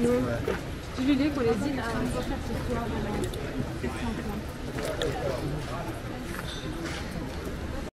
Je lui dis qu'on les dit à euh, faire ce soir.